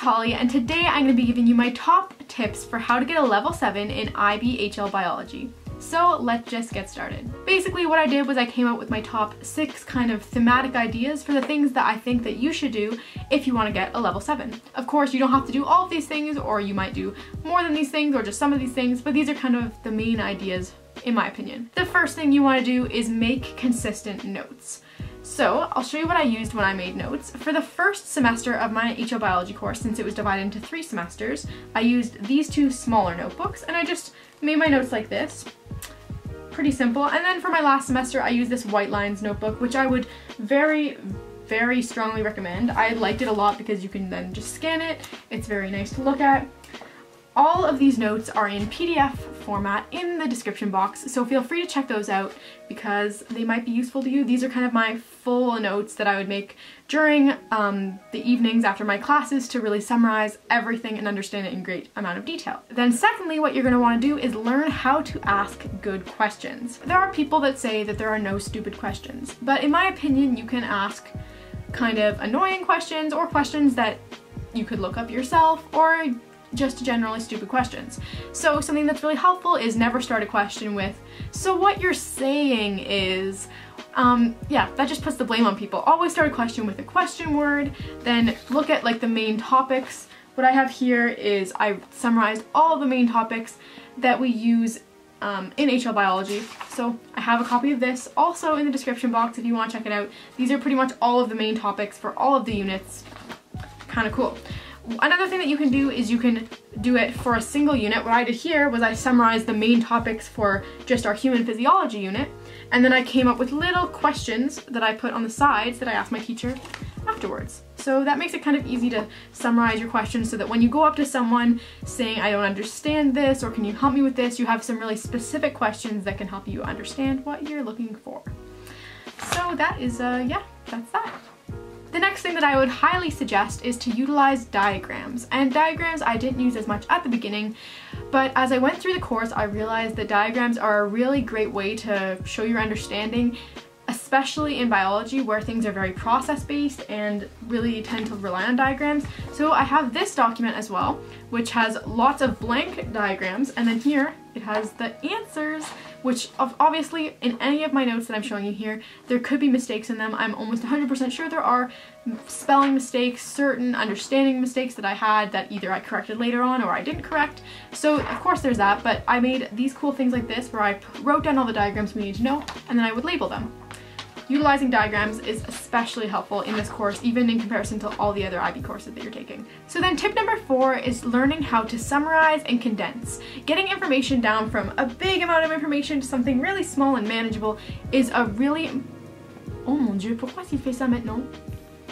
Holly and today I'm going to be giving you my top tips for how to get a level 7 in IB/HL biology. So let's just get started. Basically what I did was I came up with my top 6 kind of thematic ideas for the things that I think that you should do if you want to get a level 7. Of course you don't have to do all of these things or you might do more than these things or just some of these things but these are kind of the main ideas in my opinion. The first thing you want to do is make consistent notes. So I'll show you what I used when I made notes. For the first semester of my HL biology course, since it was divided into three semesters, I used these two smaller notebooks and I just made my notes like this. Pretty simple. And then for my last semester, I used this Whitelines notebook, which I would very, very strongly recommend. I liked it a lot because you can then just scan it. It's very nice to look at. All of these notes are in PDF format in the description box, so feel free to check those out because they might be useful to you. These are kind of my full notes that I would make during um, the evenings after my classes to really summarize everything and understand it in great amount of detail. Then secondly, what you're going to want to do is learn how to ask good questions. There are people that say that there are no stupid questions, but in my opinion, you can ask kind of annoying questions or questions that you could look up yourself or just generally stupid questions. So something that's really helpful is never start a question with, so what you're saying is, um, yeah, that just puts the blame on people. Always start a question with a question word, then look at like the main topics. What I have here is I summarized all the main topics that we use um, in HL biology. So I have a copy of this also in the description box if you want to check it out. These are pretty much all of the main topics for all of the units. Kind of cool. Another thing that you can do is you can do it for a single unit. What I did here was I summarized the main topics for just our human physiology unit and then I came up with little questions that I put on the sides that I asked my teacher afterwards. So that makes it kind of easy to summarize your questions so that when you go up to someone saying I don't understand this or can you help me with this, you have some really specific questions that can help you understand what you're looking for. So that is, uh, yeah, that's that. The next thing that I would highly suggest is to utilize diagrams. And diagrams I didn't use as much at the beginning, but as I went through the course I realized that diagrams are a really great way to show your understanding especially in biology where things are very process based and really tend to rely on diagrams. So I have this document as well, which has lots of blank diagrams, and then here it has the answers, which obviously in any of my notes that I'm showing you here, there could be mistakes in them. I'm almost 100% sure there are spelling mistakes, certain understanding mistakes that I had that either I corrected later on or I didn't correct. So of course there's that, but I made these cool things like this where I wrote down all the diagrams we need to know, and then I would label them. Utilizing diagrams is especially helpful in this course, even in comparison to all the other IB courses that you're taking. So then tip number four is learning how to summarize and condense. Getting information down from a big amount of information to something really small and manageable is a really... Oh mon dieu, pourquoi s'il fait ça maintenant?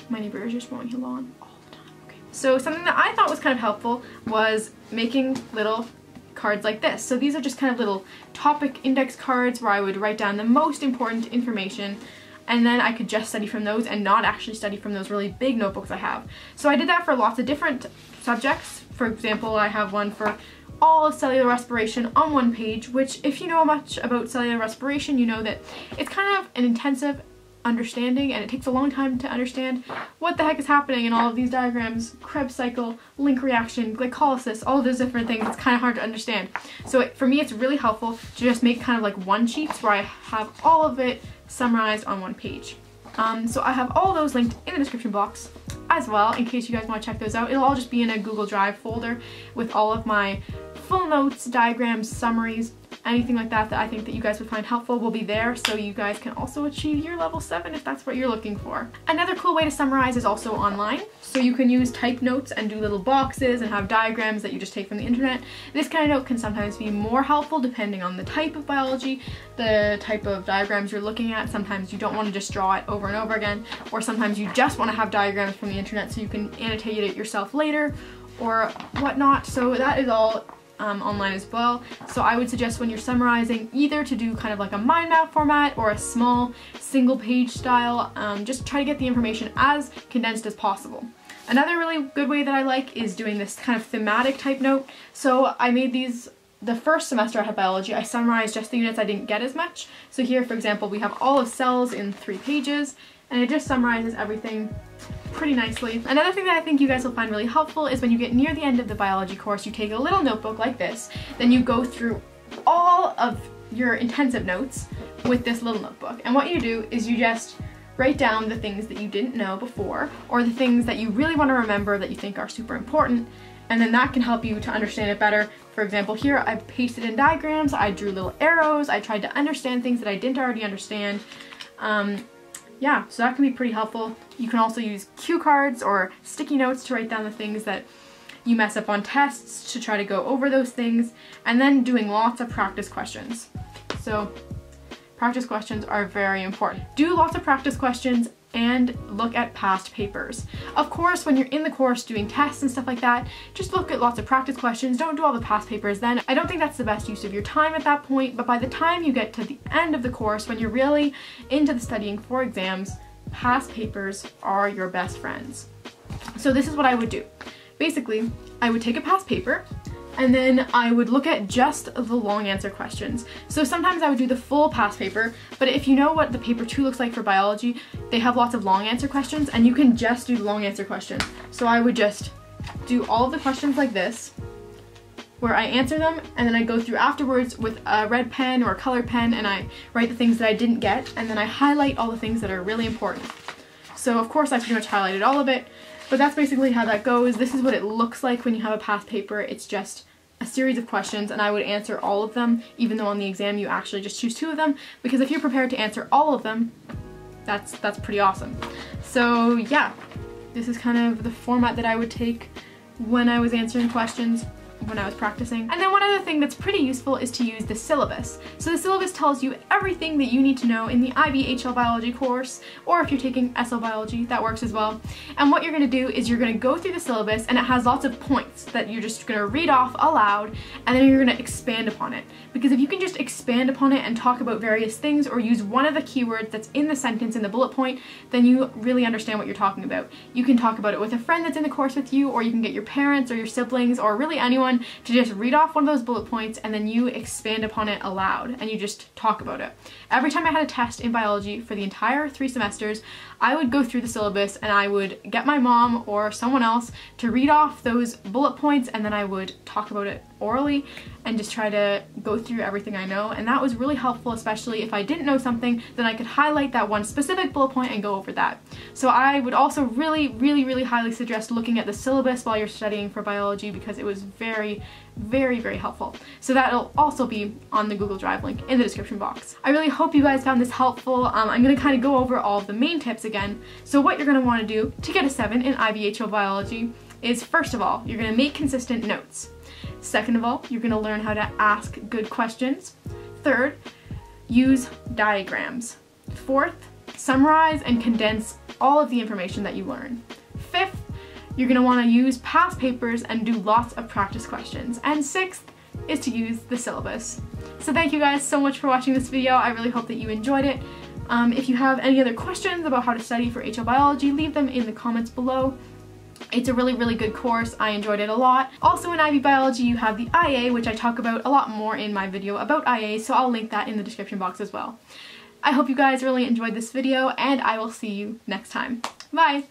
My neighbor is just mowing his lawn all the time. Okay. So something that I thought was kind of helpful was making little cards like this. So these are just kind of little topic index cards where I would write down the most important information and then I could just study from those and not actually study from those really big notebooks I have. So I did that for lots of different subjects. For example, I have one for all of cellular respiration on one page, which if you know much about cellular respiration, you know that it's kind of an intensive understanding and it takes a long time to understand what the heck is happening in all of these diagrams, Krebs cycle, link reaction, glycolysis, all those different things. It's kind of hard to understand. So it, for me, it's really helpful to just make kind of like one sheets where I have all of it summarized on one page. Um, so I have all those linked in the description box as well in case you guys want to check those out. It'll all just be in a Google Drive folder with all of my full notes, diagrams, summaries, anything like that that I think that you guys would find helpful will be there so you guys can also achieve your level 7 if that's what you're looking for. Another cool way to summarize is also online. So you can use type notes and do little boxes and have diagrams that you just take from the internet. This kind of note can sometimes be more helpful depending on the type of biology, the type of diagrams you're looking at. Sometimes you don't want to just draw it over and over again or sometimes you just want to have diagrams from the internet so you can annotate it yourself later or whatnot. So that is all um, online as well. So I would suggest when you're summarizing either to do kind of like a mind map format or a small single page style, um, just try to get the information as condensed as possible. Another really good way that I like is doing this kind of thematic type note. So I made these the first semester I had biology, I summarized just the units I didn't get as much. So here, for example, we have all of cells in three pages, and it just summarizes everything pretty nicely. Another thing that I think you guys will find really helpful is when you get near the end of the biology course, you take a little notebook like this, then you go through all of your intensive notes with this little notebook. And what you do is you just write down the things that you didn't know before or the things that you really want to remember that you think are super important and then that can help you to understand it better. For example, here I pasted in diagrams, I drew little arrows, I tried to understand things that I didn't already understand. Um, yeah, so that can be pretty helpful. You can also use cue cards or sticky notes to write down the things that you mess up on tests to try to go over those things, and then doing lots of practice questions. So practice questions are very important. Do lots of practice questions and look at past papers. Of course, when you're in the course doing tests and stuff like that, just look at lots of practice questions. Don't do all the past papers then. I don't think that's the best use of your time at that point, but by the time you get to the end of the course, when you're really into the studying for exams, past papers are your best friends. So this is what I would do. Basically, I would take a past paper, and then I would look at just the long answer questions. So sometimes I would do the full past paper, but if you know what the paper two looks like for biology, they have lots of long answer questions and you can just do the long answer questions. So I would just do all of the questions like this, where I answer them and then I go through afterwards with a red pen or a colored pen and I write the things that I didn't get and then I highlight all the things that are really important. So of course I pretty much highlighted all of it, but that's basically how that goes. This is what it looks like when you have a past paper. It's just a series of questions and I would answer all of them, even though on the exam you actually just choose two of them, because if you're prepared to answer all of them, that's, that's pretty awesome. So yeah, this is kind of the format that I would take when I was answering questions when I was practicing. And then one other thing that's pretty useful is to use the syllabus. So the syllabus tells you everything that you need to know in the IB HL biology course, or if you're taking SL biology, that works as well. And what you're gonna do is you're gonna go through the syllabus and it has lots of points that you're just gonna read off aloud and then you're gonna expand upon it. Because if you can just expand upon it and talk about various things or use one of the keywords that's in the sentence in the bullet point, then you really understand what you're talking about. You can talk about it with a friend that's in the course with you, or you can get your parents or your siblings or really anyone to just read off one of those bullet points and then you expand upon it aloud and you just talk about it. Every time I had a test in biology for the entire three semesters, I would go through the syllabus and I would get my mom or someone else to read off those bullet points and then I would talk about it orally and just try to go through everything I know and that was really helpful especially if I didn't know something then I could highlight that one specific bullet point and go over that. So I would also really really really highly suggest looking at the syllabus while you're studying for biology because it was very very very helpful. So that'll also be on the Google Drive link in the description box. I really hope you guys found this helpful. Um, I'm going to kind of go over all the main tips again. So what you're going to want to do to get a 7 in IBHL biology is first of all, you're going to make consistent notes. Second of all, you're going to learn how to ask good questions. Third, use diagrams. Fourth, summarize and condense all of the information that you learn. Fifth, you're going to want to use past papers and do lots of practice questions. And sixth is to use the syllabus. So thank you guys so much for watching this video. I really hope that you enjoyed it. Um, if you have any other questions about how to study for HL biology, leave them in the comments below. It's a really, really good course. I enjoyed it a lot. Also in IB Biology, you have the IA, which I talk about a lot more in my video about IA, so I'll link that in the description box as well. I hope you guys really enjoyed this video, and I will see you next time. Bye!